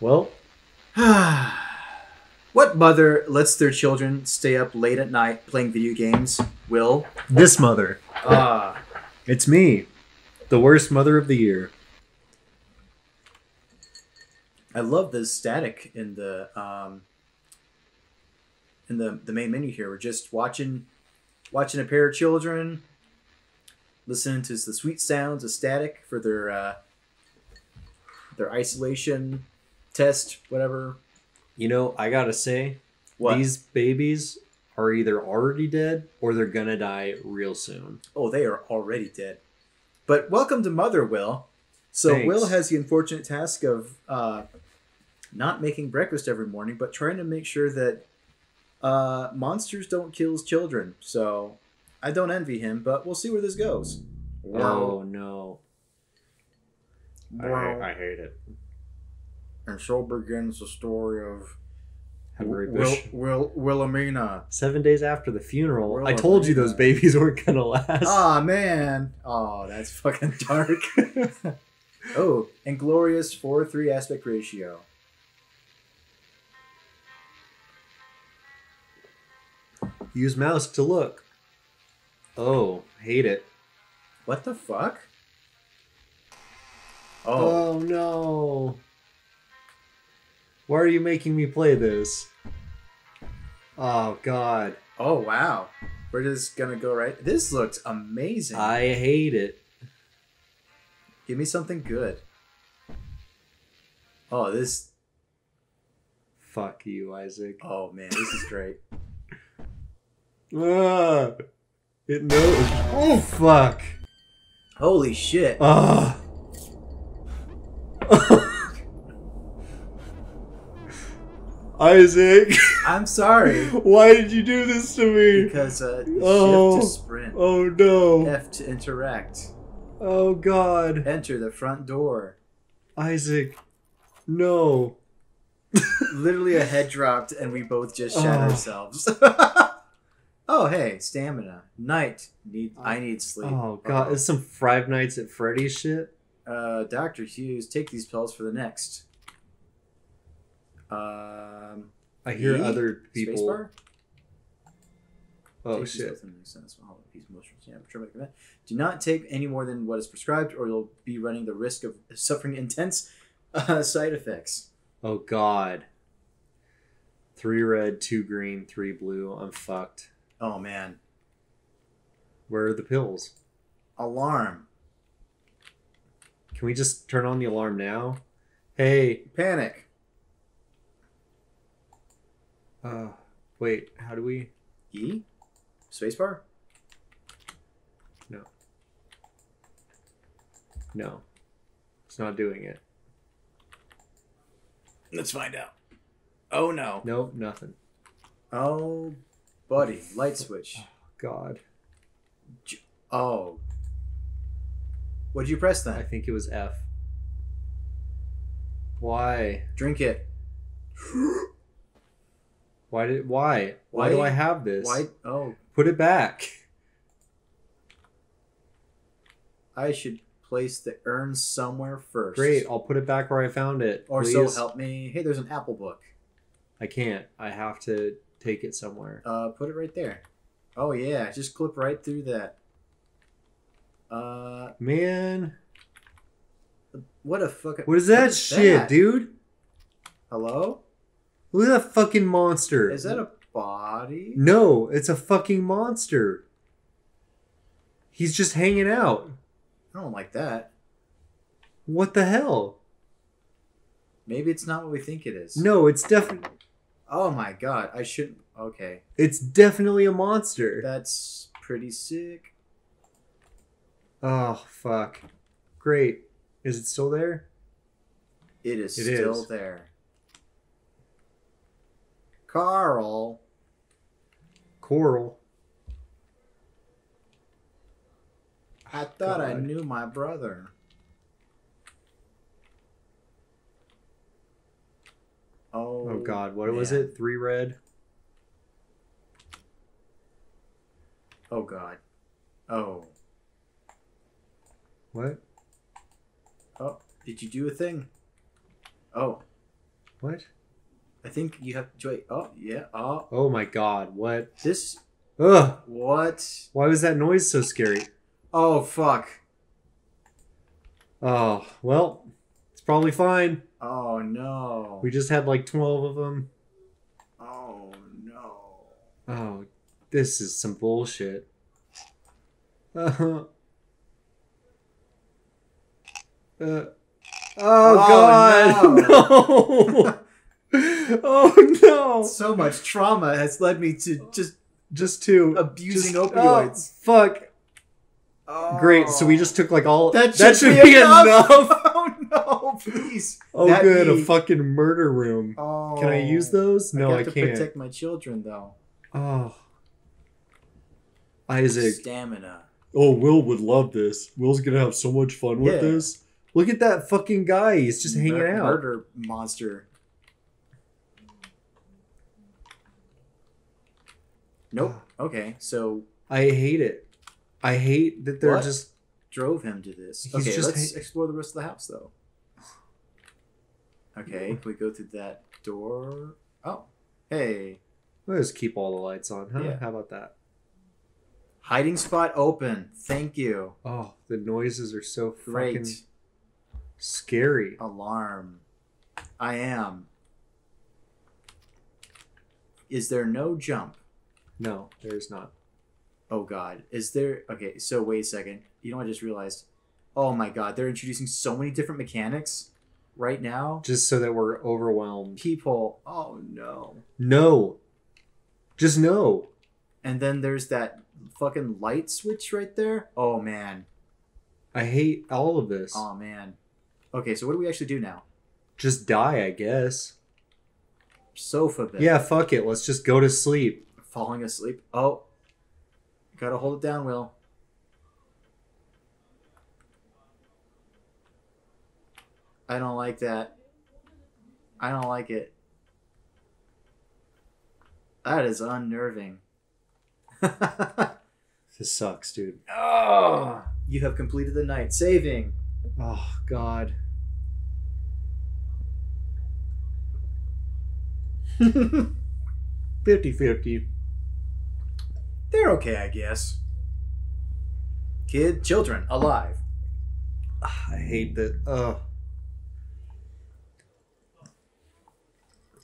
Well, what mother lets their children stay up late at night playing video games? Wil. this mother. Ah. It's me. The worst mother of the year. I love the static in the um, in the the main menu here. We're just watching watching a pair of children listening to the sweet sounds of static for their uh, their isolation test, whatever. You know, I gotta say, What? these babies are either already dead or they're gonna die real soon. Oh, they are already dead. But welcome to Mother Wil. So Thanks. Wil has the unfortunate task of uh, not making breakfast every morning, but trying to make sure that uh, monsters don't kill his children. So I don't envy him, but we'll see where this goes. Oh no. Wow. I hate it. And so begins the story of Henry Will, Bush. Will, Wilhelmina. Seven days after the funeral, Well, I told you those babies weren't gonna last. Ah man. Oh, that's fucking dark. oh, and glorious 4 3 aspect ratio. Use mouse to look. Oh, hate it. What the fuck? Oh, Oh no. Why are you making me play this? Oh god. oh, wow. We're just gonna go right. This looks amazing. I hate it. Give me something good. Oh, this. Fuck you, Isaac. Oh man, this is great. Ah, it knows. Oh fuck. Holy shit! Ah. Isaac, I'm sorry why did you do this to me? because uh, Oh. shift to sprint, Oh no. F to interact, Oh god. enter the front door. Isaac. No. Literally, a head dropped, and we both just shot Oh. ourselves. oh, hey, stamina. Night. Need I need sleep. Oh god, it's some Five Nights at Freddy's shit. Uh, Doctor Hughes, take these pills for the next. Um, I hear E? other people. Spacebar? Oh Take shit. pills and make sense. Well, these motions, yeah, sure, Do not take any more than what is prescribed, or you'll be running the risk of suffering intense uh, side effects. Oh god. Three red, two green, three blue. I'm fucked. Oh man, Where are the pills? alarm, Can we just turn on the alarm now? Hey, panic. Uh, wait, how do we? E, spacebar. No, No. it's not doing it. Let's find out. Oh no. Nope, nothing. Oh, buddy, light switch. God, Oh. What'd you press then? I think it was F. Why? Drink it. Why did? Why? Why, do I have this? Why? Oh, Put it back. I should place the urn somewhere first. Great, I'll put it back where I found it. Or please. so help me. Hey, there's an Apple book. I can't. I have to take it somewhere. Uh, put it right there. Oh yeah, just clip right through that. Uh, Man, what a fucking. what is that shit, dude? Hello? Look at that fucking monster. Is that a body? No, it's a fucking monster. He's just hanging out. I don't like that. What the hell? Maybe it's not what we think it is. No, it's definitely Oh my god, I shouldn't. Okay, it's definitely a monster. that's pretty sick. Oh fuck. Great. Is it still there? It is It still is. there. Carl. Coral. I thought I knew my brother. Oh, Oh god, what was it? Three red? Oh god. Oh. What? Oh, did you do a thing? Oh. What? I think you have to wait. Oh yeah. Oh, Oh my god, what? this. Ugh! What? Why was that noise so scary? Oh fuck. Oh, well, it's probably fine. Oh no. We just had like 12 of them. Oh no. Oh, this is some bullshit. Uh, uh, oh, god! No! oh no! so much trauma has led me to just Just to abusing just- uh, opioids. oh, fuck. Oh. Great. So we just took like all. That that should, should be, be enough. enough. oh no, please. Oh, That good. be- A fucking murder room. Oh. Can I use oh, those? No, I I, have to can't. protect my children though. Oh. Isaac. Stamina. Oh, Wil would love this. Wil's gonna have so much fun with this. Look at that fucking guy. He's just hanging out. Murder monster. Nope. Okay, so I hate it. I hate that they're What? just. drove him to this. He's okay, just let's ha- explore the rest of the house though. Okay, can we go through that door? Oh, hey, Let's keep all the lights on, huh? Yeah. How about that? hiding spot open. Thank you. Oh, the noises are so Great. fucking scary. Alarm. I am. Is there no jump? No, there's not. Oh god. Is there Okay, so wait a second. You know what I just realized? Oh my god, they're introducing so many different mechanics right now. Just so that we're overwhelmed. People, oh no. No. Just no. And then there's that fucking light switch right there. Oh man. I hate all of this. Oh man. Okay, so what do we actually do now? Just die, I guess. Sofa bed. Yeah, fuck it. Let's just go to sleep. Falling asleep. Oh. Gotta hold it down, Wil. I don't like that. I don't like it. That is unnerving. This sucks, dude. oh, you have completed the night saving. Oh, God. 50 50. They're okay, I guess. Kid, children, alive. I hate that. Oh.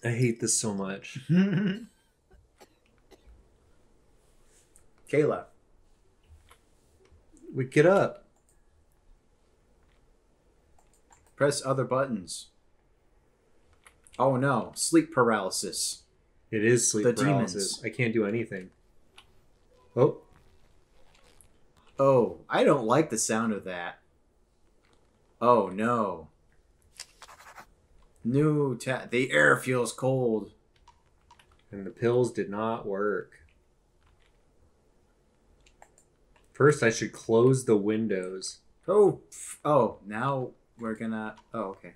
I hate this so much. Kayla. We get up. Press other buttons. Oh no, sleep paralysis. It is sleep The paralysis. demons. I can't do anything. Oh, Oh, I don't like the sound of that. Oh no. New ta- the air feels cold. and the pills did not work. First, I should close the windows. Oh, oh, now we're gonna. Oh, okay.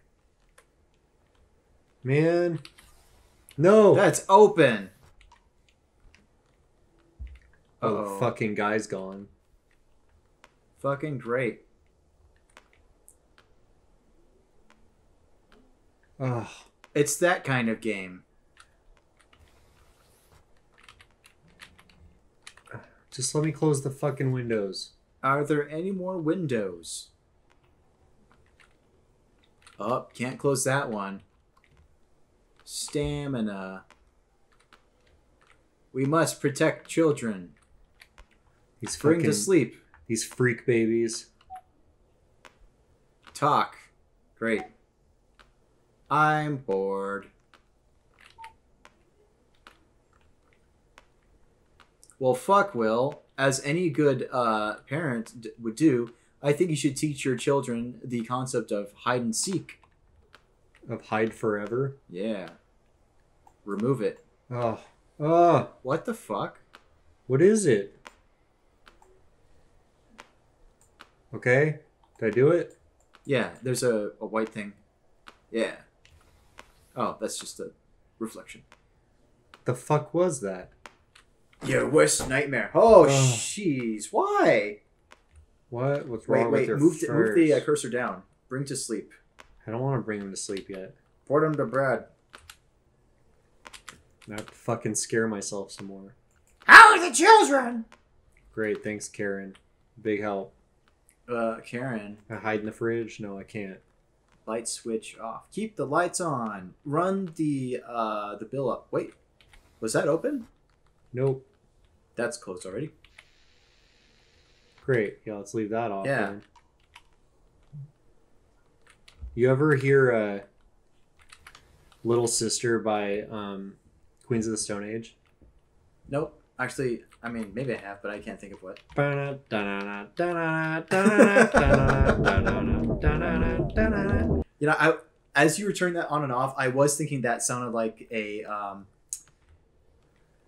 Man. No! That's open. Oh, Uh-oh. the fucking guy's gone. Fucking great. Ugh. It's that kind of game. Just let me close the fucking windows. Are there any more windows? Oh, can't close that one. Stamina. We must protect children. These Bring to sleep. these freak babies. Talk. Great. I'm bored. Well, fuck, Wil. As any good uh, parent d- would do, I think you should teach your children the concept of hide and seek. Of hide forever. Yeah. Remove it. Oh. Oh. What the fuck? What is it? Okay. Did I do it? Yeah, there's a, a white thing. Yeah. Oh, that's just a reflection. The fuck was that? Your worst nightmare. Oh, Ugh. jeez. Why? What? What's wrong wait. with your Move the, move the uh, cursor down. Bring to sleep. I don't want to bring him to sleep yet. Port him to. I have to fucking scare myself some more. How are the children? Great, thanks, Karen. Big help. Uh, Karen, I hide in the fridge? No, I can't. light switch off. Keep the lights on. Run the uh the bill up. Wait, was that open? Nope. That's closed already. Great. Yeah, let's leave that off. Yeah. then. You ever hear uh, "Little Sister" by um, Queens of the Stone Age? Nope. Actually, I mean maybe I have, but I can't think of what. You know, I as you were turning that on and off, I was thinking that sounded like a um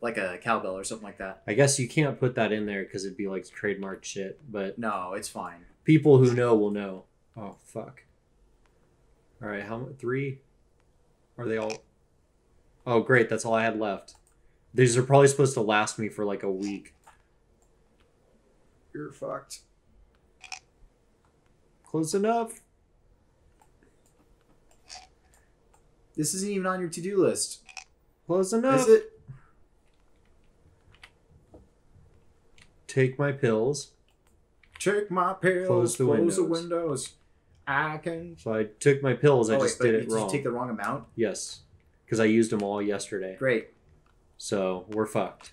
like a cowbell or something like that. I guess you can't put that in there because it'd be like trademark shit, but No, it's fine. people who know will know. Oh fuck! All right, how? Three? Are they all? Oh great, that's all I had left. These are probably supposed to last me for like a week. You're fucked. Close enough. This isn't even on your to-do list. Close enough. Is it? Take my pills. Take my pills. Close the close the windows. windows. I can. So I took my pills. I oh, just wait, did but it did wrong. you take the wrong amount? Yes, because I used them all yesterday. Great. So we're fucked.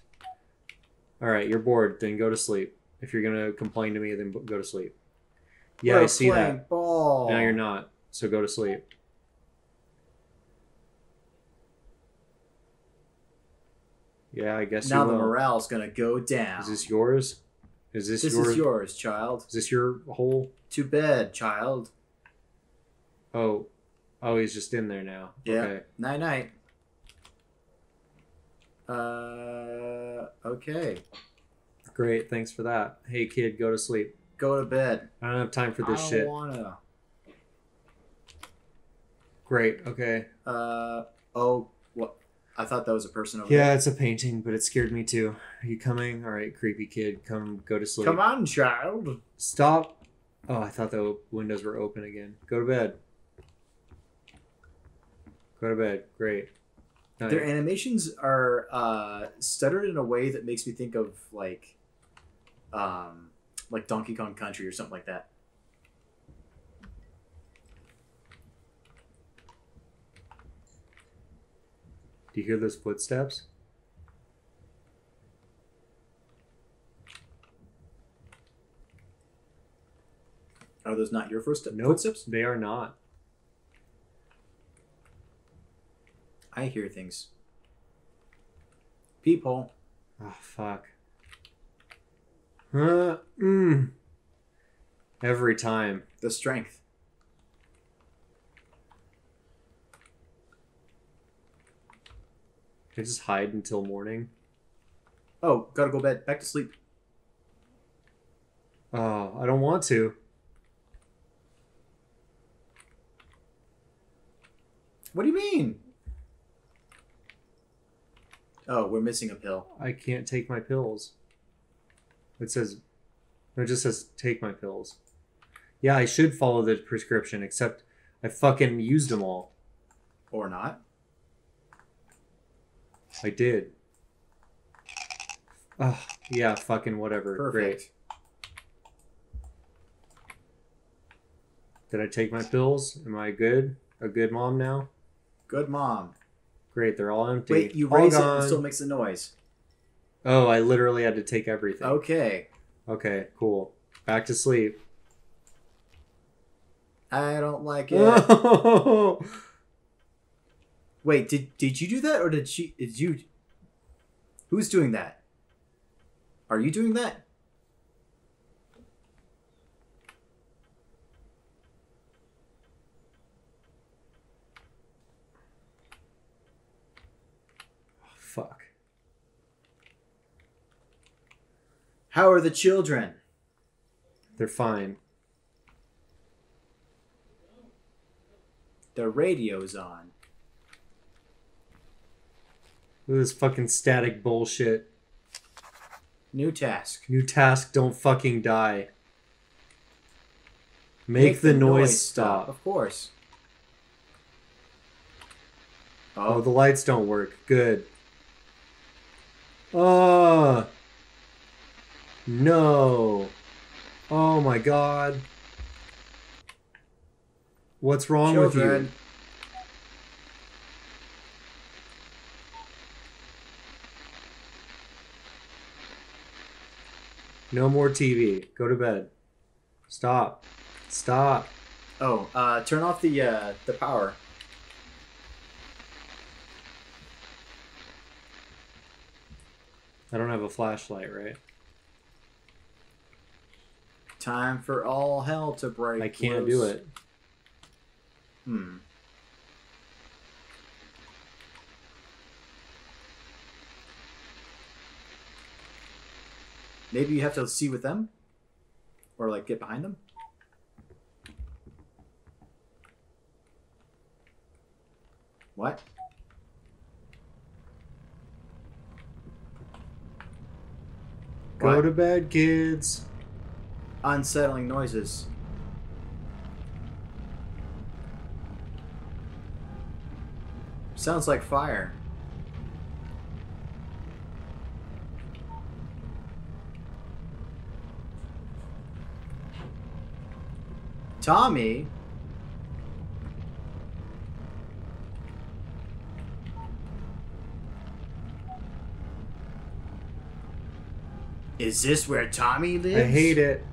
All right, you're bored. Then go to sleep. If you're gonna complain to me, then go to sleep. Yeah, We're I see that. Ball. Now you're not. So go to sleep. Yeah, I guess Now the morale's gonna go down. Is this yours? Is this, This your? is yours, child. Is this your hole? To bed, child. Oh, oh, he's just in there now. Yeah. Okay. Night night. Uh. Okay. Great. Thanks for that. Hey, kid, go to sleep. Go to bed. I don't have time for this I don't shit. wanna. Great. Okay. Uh. Oh. What? I thought that was a person over there. Yeah, it's a painting, but it scared me too. Are you coming? All right, creepy kid, come go to sleep. Come on, child. Stop. Oh, I thought the windows were open again. Go to bed. Go to bed. Great. Night. Their animations are uh, stuttered in a way that makes me think of like, um, like Donkey Kong Country or something like that. Do you hear those footsteps? Are those not your first Nope. footsteps? They are not. I hear things. People. Oh fuck. Uh, mm. Every time. The strength. I just hide until morning. Oh, gotta go bed. Back to sleep. Oh, I don't want to. What do you mean? Oh, we're missing a pill. I can't take my pills. It says, it just says take my pills. Yeah, I should follow the prescription, except I fucking used them all. Or not. I did. Oh, yeah, fucking whatever. Great. Did I take my pills? Am I good? A good mom now? Good mom. Great, they're all empty. Wait, you All raise it and still makes a noise. Oh, I literally had to take everything. Okay. Okay, cool. Back to sleep. I don't like it. Wait, did did you do that or did she did you Who's doing that? Are you doing that? fuck. How are the children? They're fine. The radio's on. Look at this fucking static bullshit. New task. New task, don't fucking die. Make, the, noise, stop. Of course. Oh, Oh, the lights don't work. Good. Uh. No. Oh my god. What's wrong with you? No more TV. Go to bed. Stop. Stop. Oh, uh, turn off the uh, the power. I don't have a flashlight, right? Time for all hell to break. I can't do it. Hmm. Maybe you have to see with them, or like get behind them. What? Go What? to bed, kids. Unsettling noises. Sounds like fire. Tommy? Is this where Tommy lives? I hate it.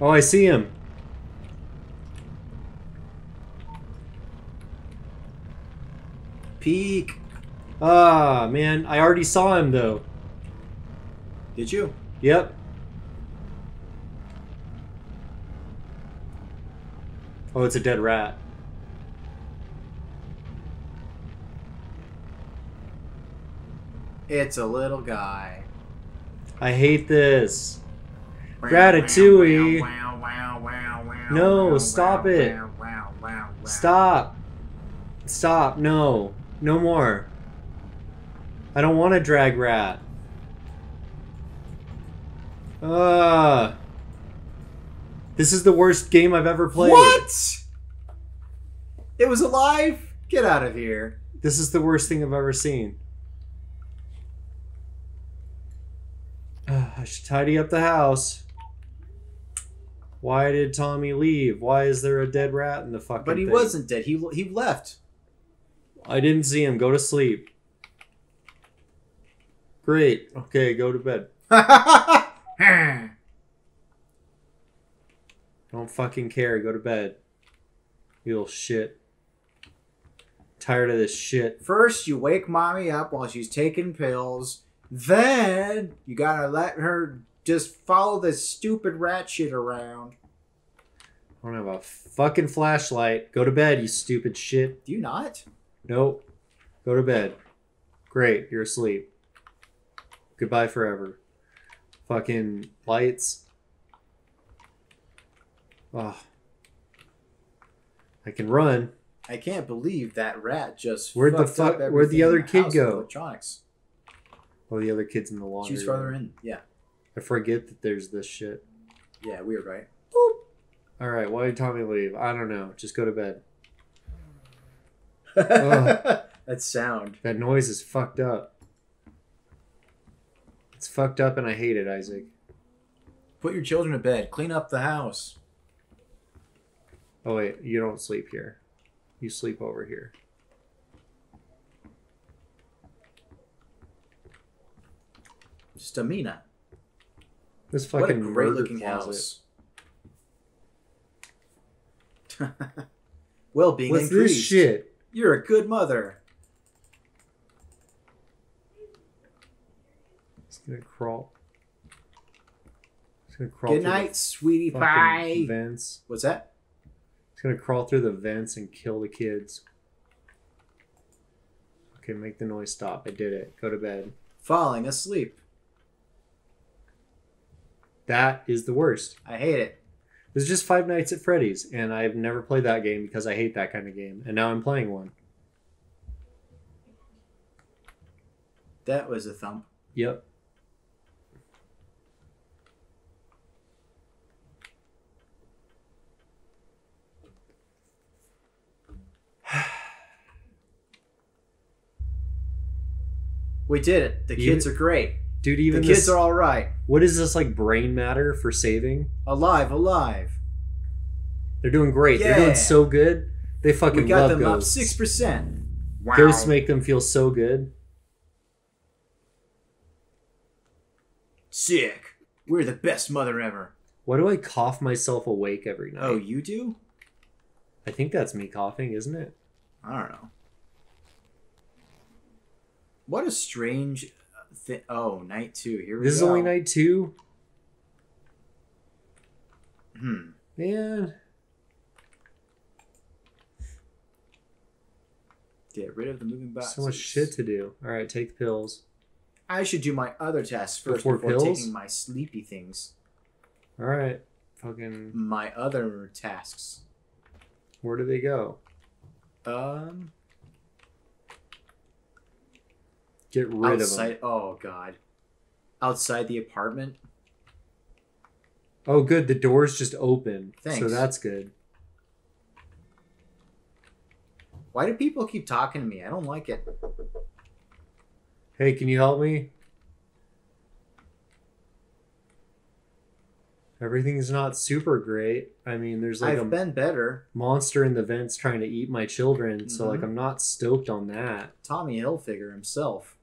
Oh, I see him. Peek. Ah, man. I already saw him, though. Did you? Yep. Oh, it's a dead rat. It's a little guy. I hate this. Ratatouille. No, stop it. Stop. Stop. No. No more. I don't want to drag rat. Uh This is the worst game I've ever played. What? It was alive? Get out of here. This is the worst thing I've ever seen. Uh, I should tidy up the house. Why did Tommy leave? Why is there a dead rat in the fucking But he thing? wasn't dead. He he left. I didn't see him. Go to sleep. Great. Okay, go to bed. Don't fucking care. Go to bed. You little shit. Tired of this shit. First, you wake mommy up while she's taking pills. Then you gotta let her just follow this stupid rat shit around. I don't have a fucking flashlight. Go to bed, you stupid shit. Do you not? Nope. Go to bed. Great, you're asleep. Goodbye forever. Fucking lights. Oh. I can run. I can't believe that rat just. Where'd the fuck- where'd the other kid go? Electronics. Oh, the other kid's in the laundry. Farther room. in. Yeah. I forget that there's this shit. Yeah. Weird, right? All right, why did Tommy leave? I don't know. Just go to bed. Ugh. that sound. That noise is fucked up. It's fucked up and I hate it, Isaac. Put your children to bed. Clean up the house. Oh wait, you don't sleep here. You sleep over here. Just Stamina. This What a great looking closet. house. well being What's increased. this shit? You're a good mother. It's gonna crawl. It's gonna crawl. Good through the night, sweetie fucking pie. Vents. What's that? It's gonna crawl through the vents and kill the kids. Okay, make the noise stop. I did it. Go to bed. Falling asleep. That is the worst. I hate it. This is just Five Nights at Freddy's, and I've never played that game because I hate that kind of game, and now I'm playing one. That was a thump. Yep. We did it. The You- kids are great. Dude, even The kids this, are all right. what is this like brain matter for saving? Alive, alive. They're doing great. They're doing so good. They fucking We got love them up six percent. Wow. Ghosts make them feel so good. sick. We're the best mother ever. Why do I cough myself awake every night? Oh, you do? I think that's me coughing, isn't it? I don't know. What a strange Oh, night two. Here we This is only night two. Hmm. Man, Get rid of the moving boxes. so much shit to do. All right, take pills. I should do my other tasks first Before before, taking my sleepy things. All right, fucking. My other tasks. Where do they go? Um, Get rid of outside. them. Oh God. Outside the apartment. Oh, good. The door's just open, so that's good. Why do people keep talking to me? I don't like it. Hey, can you help me? Everything's not super great. I mean, there's like I've a been better. monster in the vents trying to eat my children, so like Mhm. I'm not stoked on that. Tommy Hilfiger himself.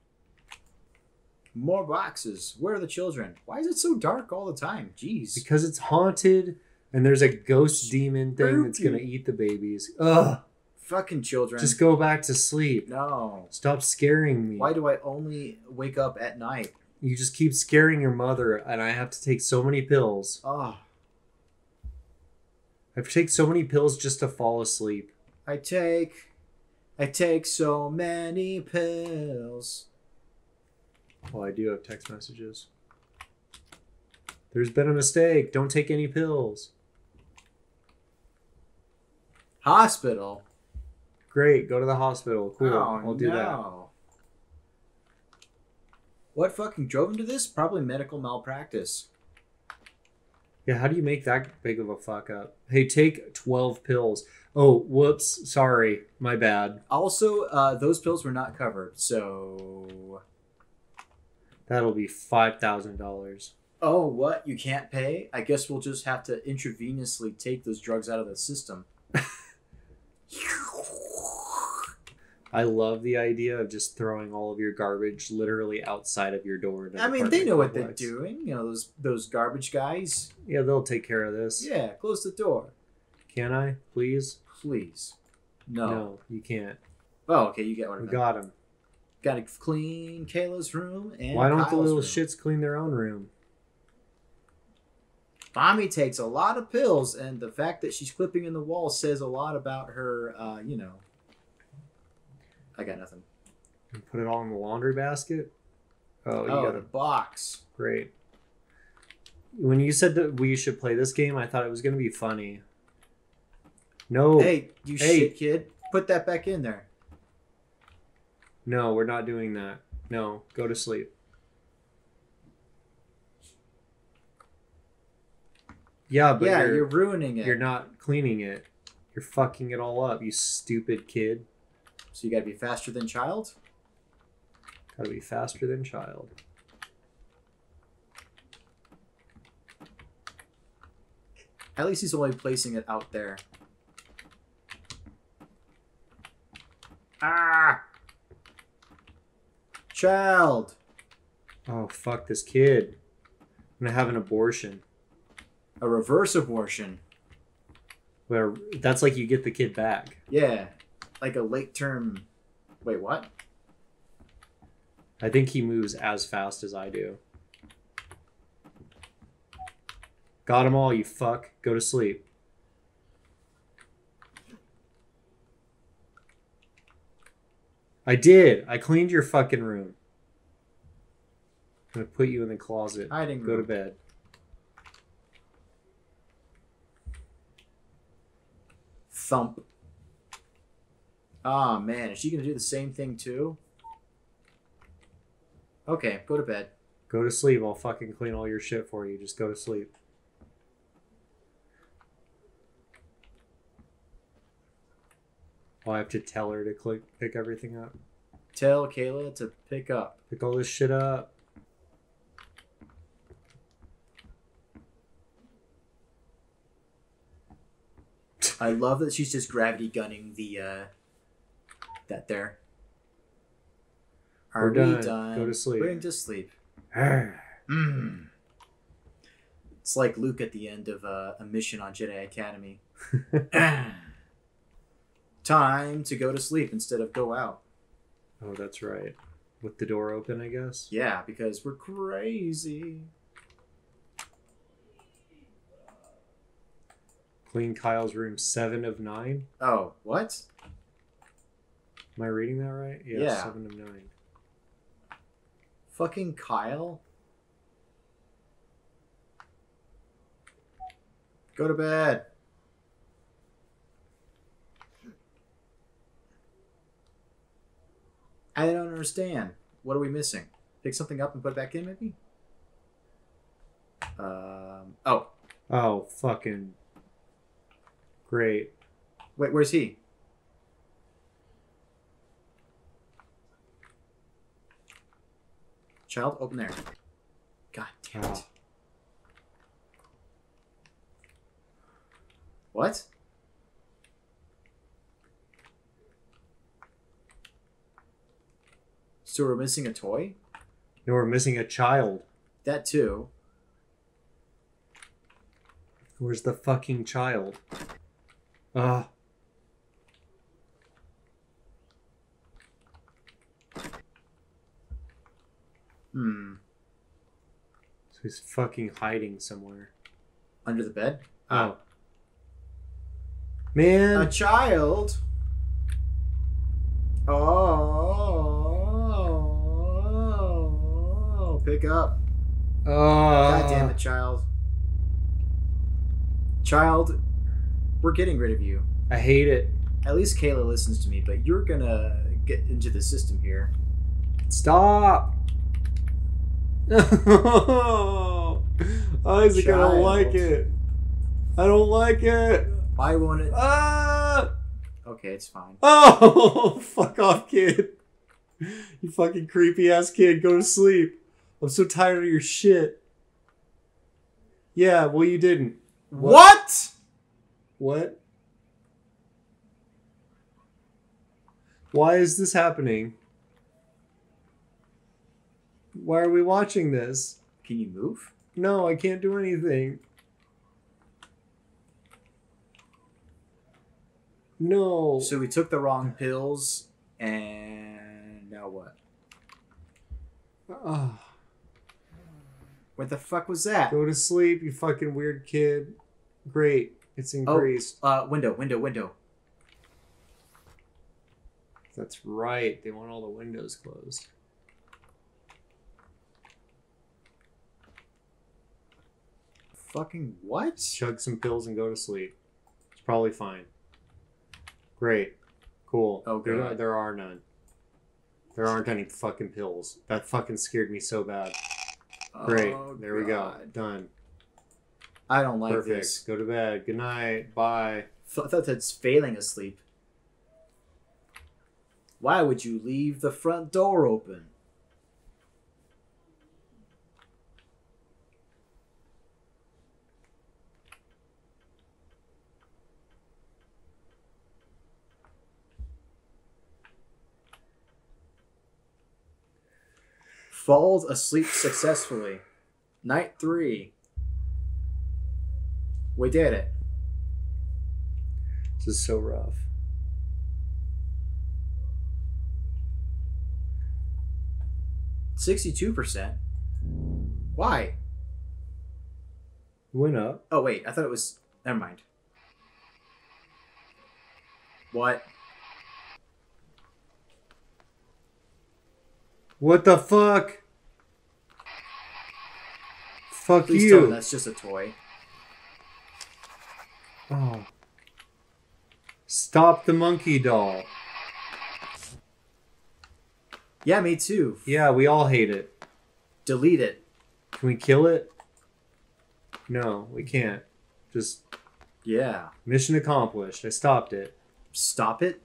More boxes. Where are the children? Why is it so dark all the time? Jeez. Because it's haunted and there's a ghost demon thing that's gonna eat the babies. Ugh. Fucking children. Just go back to sleep. no. Stop scaring me. Why do I only wake up at night? You just keep scaring your mother, and I have to take so many pills. Oh, I have to take so many pills just to fall asleep. I take, I take so many pills. Well, I do have text messages. There's been a mistake. Don't take any pills. Hospital. Great. Go to the hospital. Cool. Oh, I'll do that. What fucking drove him to this? Probably medical malpractice. Yeah, how do you make that big of a fuck up? Hey, take 12 pills. Oh, whoops. Sorry. My bad. Also, uh, those pills were not covered, so. That'll be $5,000. Oh, what? You can't pay? I guess we'll just have to intravenously take those drugs out of the system. I love the idea of just throwing all of your garbage literally outside of your door. I mean, they know what they're doing. You know, those those garbage guys. Yeah, they'll take care of this. Yeah, close the door, Can I, please? please. No. No, you can't. Oh, okay, you get one. We got him. Got to clean Kayla's room and Why don't the little room. shits clean their own room? Mommy takes a lot of pills, and the fact that she's clipping in the wall says a lot about her. Uh, you know. I got nothing. And put it all in the laundry basket? Oh, you Oh, got a box. Great. When you said that we should play this game, I thought it was going to be funny. No, Hey, you Hey. shit kid! Put that back in there. No, we're not doing that. No, go to sleep. Yeah, but yeah, you're, you're, ruining it. you're not cleaning it. You're fucking it all up, you stupid kid. So you got to be faster than child. Gotta be faster than child. At least he's only placing it out there. Ah! Child! Oh, fuck this kid. I'm gonna have an abortion. A reverse abortion. Where that's like you get the kid back. Yeah. Like a late term. Wait, what? I think he moves as fast as I do. Got them all, you fuck. Go to sleep. I did. I cleaned your fucking room. I'm gonna put you in the closet. Hiding Go to bed. Thump. Ah, man. Is she to do the same thing too? Okay, go to bed. Go to sleep. I'll fucking clean all your shit for you. Just go to sleep. Oh, I have to tell her to click pick everything up. Tell Kayla to pick up. Pick all this shit up. I love that she's just gravity gunning the uh that there. Are We're we done. done? Go to sleep. Going to sleep. Mm. It's like Luke at the end of uh, a mission on Jedi Academy. Time to go to sleep instead of go out. oh, that's right. With the door open, I guess. Yeah, because we're crazy. Clean Kyle's room seven of nine. Oh, what? Am I reading that right? Yeah, Yeah. seven of nine. Fucking Kyle? Go to bed. I don't understand. What are we missing? Pick something up and put it back in, maybe? Um. Oh, Oh, fucking great. wait. Where's he? Child, open there. God damn it. Oh. What? So we're missing a toy? No, we're missing a child. That too. Where's the fucking child? Ah. Hmm. so he's fucking hiding somewhere. Under the bed? Oh. Man. A child? Oh. Pick up. Oh. God damn it, child. Child, we're getting rid of you. I hate it. At least Kayla listens to me, but you're gonna get into the system here. Stop. Isaac, I don't like it. I don't like it. Why won't it? Ah! Okay, it's fine. Oh, fuck off, kid. You fucking creepy ass kid. Go to sleep. I'm so tired of your shit. Yeah, well, you didn't. What? What? Why is this happening? Why are we watching this? Can you move? No, I can't do anything. No. So we took the wrong pills, and now what? Ah, What the fuck was that? go to sleep, you fucking weird kid. Great. It's increased. Uh, window, window, window. That's right. They want all the windows closed. Fucking what? Chug some pills and go to sleep. It's probably fine. Great. Cool. Oh, there, God. there are none. There aren't any fucking pills. That fucking scared me so bad. Great. Oh, there we go. Done. I don't like Perfect. this. Go to bed. Good night. Bye. I thought that's failing asleep. Why would you leave the front door open? Falls asleep successfully. Night three. We did it. This is so rough. Sixty-two percent. Why? Went up. Oh wait, I thought it was. Never mind. What? What the fuck? Fuck Please you. that's just a toy. Oh. Stop the monkey doll. Yeah, me too. Yeah, we all hate it. Delete it. Can we kill it? No, we can't. Just Yeah. mission accomplished. I stopped it. Stop it.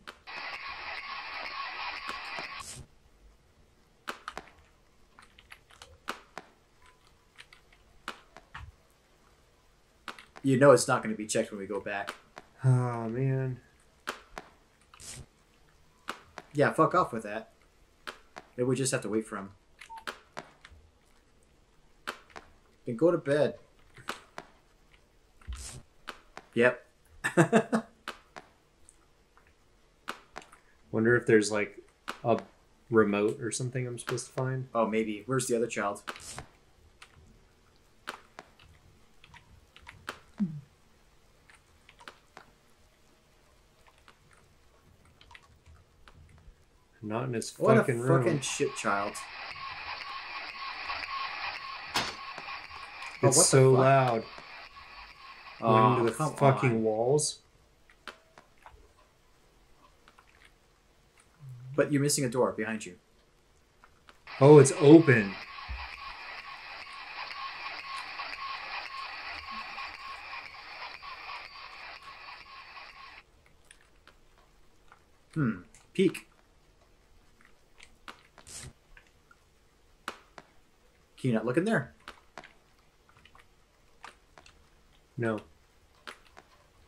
You know it's not going to be checked when we go back. Oh man. Yeah, fuck off with that. Maybe we just have to wait for him. Then go to bed. Yep. Wonder if there's like a remote or something I'm supposed to find. oh, maybe. Where's the other child? Not in his What fucking a room. fucking shit child. Oh, It's what the so loud. Oh, into the fucking on. walls. But you're missing a door behind you. Oh, it's open. Hmm. Peek. Can you not look in there? No.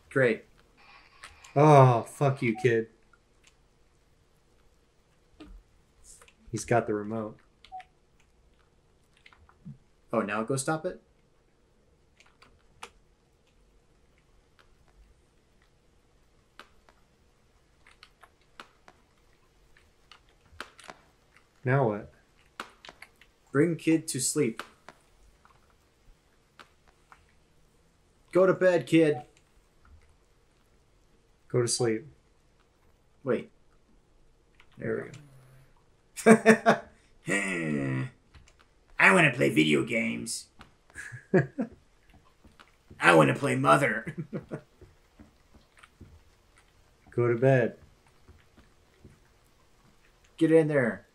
Great. Oh, fuck you, kid. He's got the remote. Oh, now go stop it? Now what? Bring kid to sleep. Go to bed, kid. Go to sleep. Wait. There we go. I want to play video games. I want to play Mother. Go to bed. Get in there.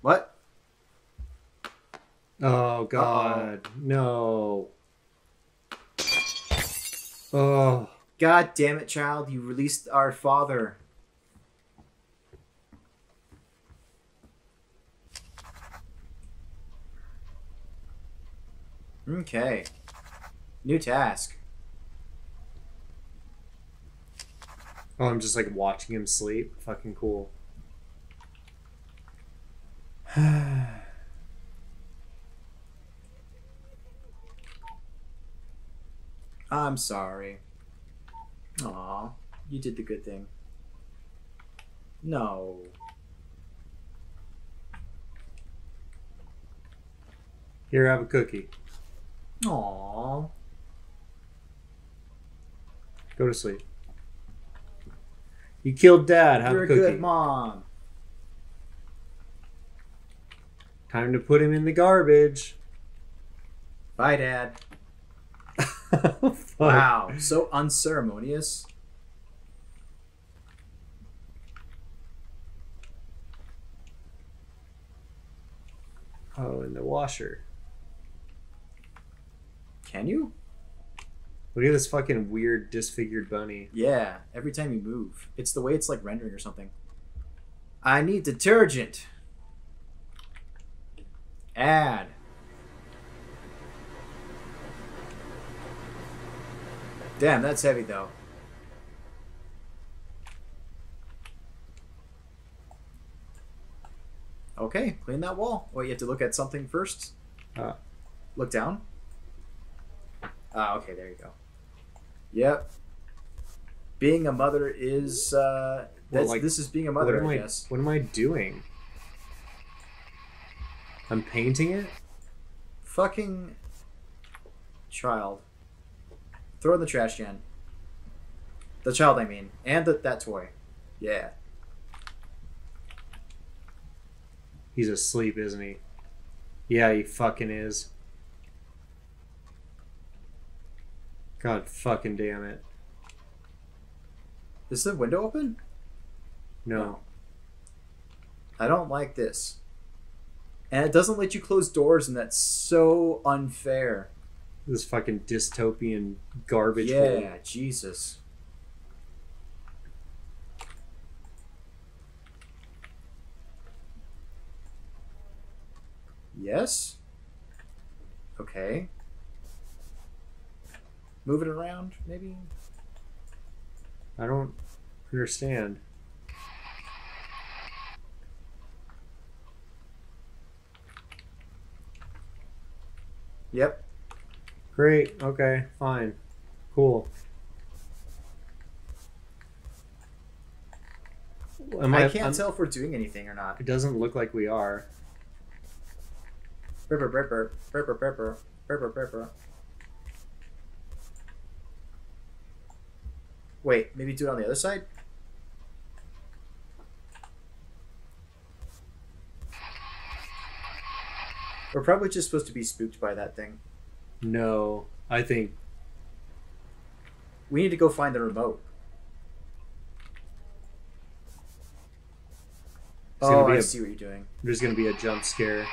What? Oh god. No. Oh. God damn it, child. You released our father. Okay. New task. Oh, I'm just like watching him sleep. Fucking cool. I'm sorry. Aw, you did the good thing. No. Here, have a cookie. Aw. Go to sleep. You killed dad. Have You're a cookie. good mom. Time to put him in the garbage. Bye, Dad. Wow, so unceremonious. Oh, in the washer. Can you? Look at this fucking weird disfigured bunny. Yeah, every time you move. It's the way it's like rendering or something. I need detergent. Add. Damn, that's heavy though. Okay, clean that wall. Well, you have to look at something first. Ah. Look down. Ah, okay, there you go. Yep. Being a mother is uh that's, like, this is being a What mother, am I I? guess. What am I doing? I'm painting it. Fucking child. Throw it in the trash can. The child, I mean, and the, that toy. Yeah. He's asleep, isn't he? Yeah, he fucking is. God fucking damn it. Is the window open? No. I don't like this. And it doesn't let you close doors, and that's so unfair. This fucking dystopian garbage yeah, hole. Jesus. Yes? Okay. Move it around, maybe. I don't understand. Yep. Great. Okay. Fine. Cool. Am I, I, can't I'm- tell if we're doing anything or not. It doesn't look like we are. Wait, maybe do it on the other side? We're probably just supposed to be spooked by that thing. No. I think. We need to go find the remote. Oh, I a- see what you're doing. There's gonna be a jump scare.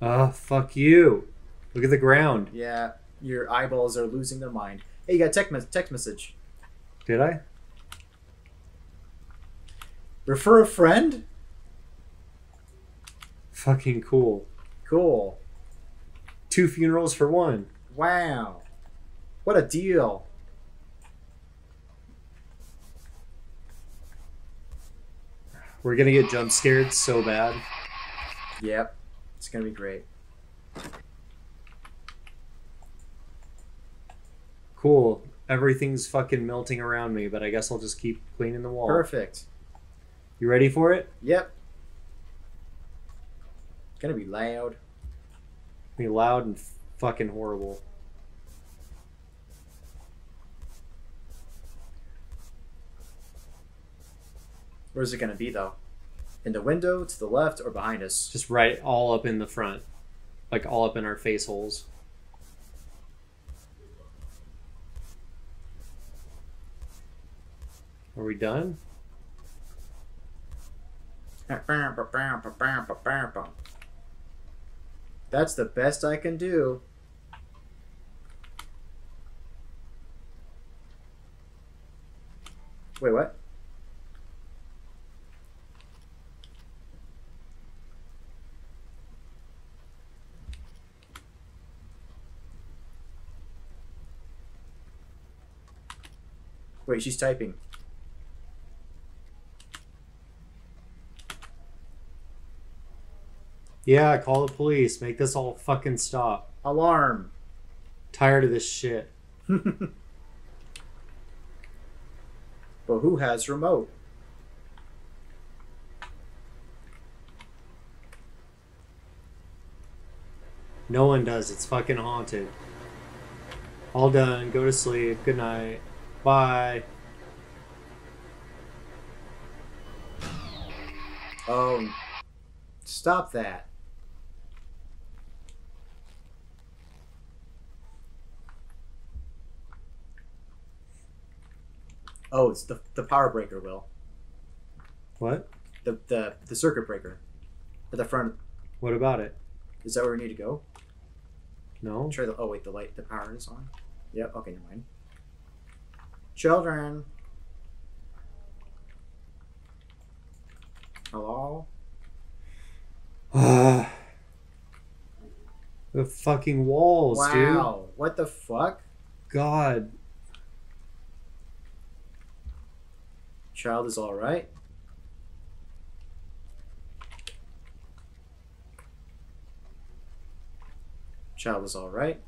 Ah, fuck you. Look at the ground. Yeah, your eyeballs are losing their mind. Hey, you got a text, mes- text message. Did I? Refer a friend? Fucking cool. Cool. Two funerals for one. Wow. What a deal. We're gonna get jump scared so bad. Yep. It's gonna be great. Cool. Everything's fucking melting around me, but I guess I'll just keep cleaning the wall. Perfect. You ready for it? Yep. Gonna be loud. Be loud and fucking horrible. Where's it gonna be though? In the window, to the left, or behind us? Just right all up in the front. Like all up in our face holes. Are we done? That's the best I can do. Wait, what? Wait, she's typing. Yeah, call the police. Make this all fucking stop. Alarm. Tired of this shit. but who has remote? No one does. It's fucking haunted. All done. Go to sleep. Good night. Bye. Oh, stop that. Oh, it's the the power breaker, Wil. What? The the the circuit breaker. At the front. What about it? Is that where we need to go? No? Try the. Oh wait, the light, the power is on. Yep. Okay, never mind. Children. Hello. The fucking walls, dude. wow. What the fuck? God. Child is all right. Child is all right.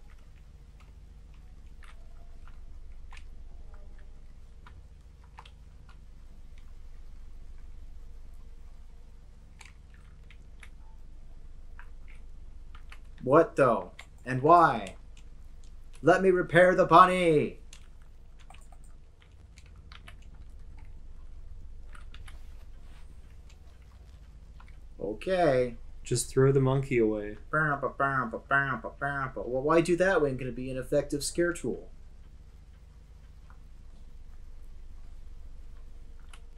What though? And why? Let me repair the bunny. Okay. Just throw the monkey away. Well, why do that when it can be an effective scare tool?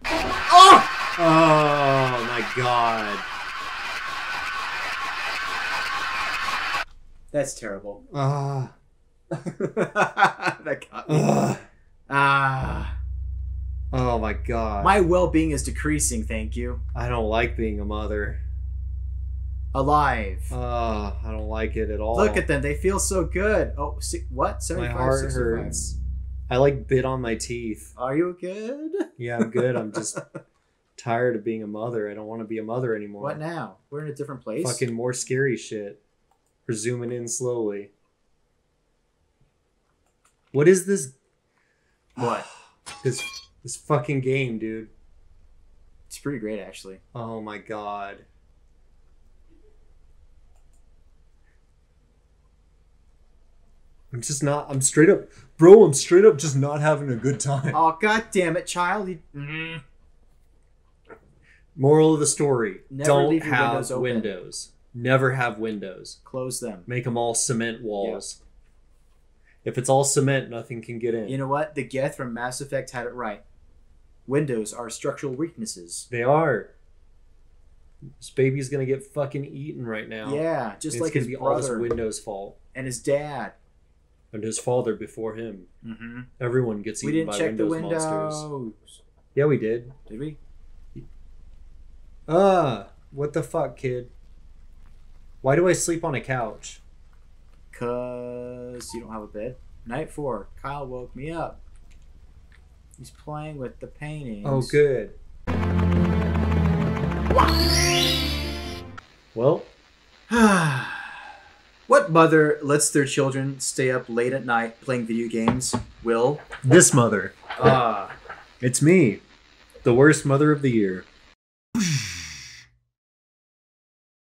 Oh! Oh my god. That's terrible. Ah. that got me. Ugh. Ah. Oh my god. My well being is decreasing, thank you. I don't like being a mother. Alive. Uh, I don't like it at all. Look at them. They feel so good. Oh, si- what? 75, heart 65. hurts. I like bit on my teeth. Are you good? Yeah, I'm good. I'm just tired of being a mother. I don't want to be a mother anymore. What now? We're in a different place. Fucking more scary shit. We're zooming in slowly. What is this? What? This this fucking game, dude. It's pretty great, actually. Oh my god. I'm just not. I'm straight up, bro. I'm straight up just not having a good time. Oh god damn it, child! You... Mm. Moral of the story: Never Don't leave your have windows open. windows. Never have windows. Close them. Make them all cement walls. If it's all cement, nothing can get in. You know what? The Geth from Mass Effect had it right. Windows are structural weaknesses. they are. This baby's gonna get fucking eaten right now. Yeah, just it's like gonna his be all this brother Windows' fault and his dad. And his father before him. Mm-hmm. Everyone gets We eaten didn't by check the Windows windows. monsters. Yeah, we did. Did we? Ah, what the fuck, kid? Why do I sleep on a couch? Cause you don't have a bed. Night four. Kyle woke me up. He's playing with the paintings. Oh, good. Well, what mother lets their children stay up late at night playing video games? Wil. this mother. Ah. It's me, the worst mother of the year.